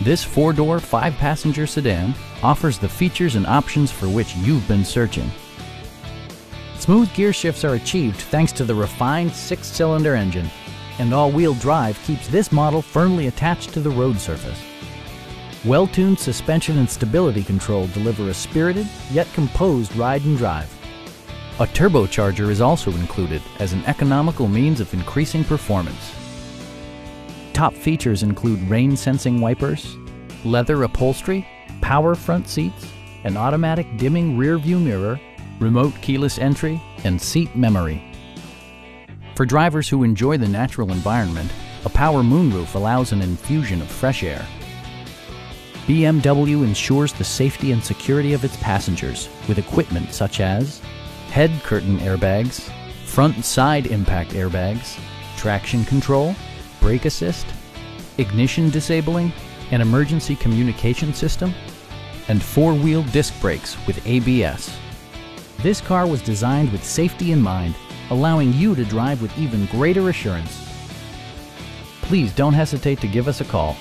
This four-door, five-passenger sedan offers the features and options for which you've been searching. Smooth gear shifts are achieved thanks to the refined six-cylinder engine, and all-wheel drive keeps this model firmly attached to the road surface. Well-tuned suspension and stability control deliver a spirited yet composed ride and drive. A turbocharger is also included as an economical means of increasing performance. Top features include rain-sensing wipers, leather upholstery, power front seats, an automatic dimming rear view mirror, remote keyless entry, and seat memory. For drivers who enjoy the natural environment, a power moonroof allows an infusion of fresh air. BMW ensures the safety and security of its passengers with equipment such as head curtain airbags, front and side impact airbags, traction control, brake assist, ignition disabling, an emergency communication system, and four-wheel disc brakes with ABS. This car was designed with safety in mind, allowing you to drive with even greater assurance. Please don't hesitate to give us a call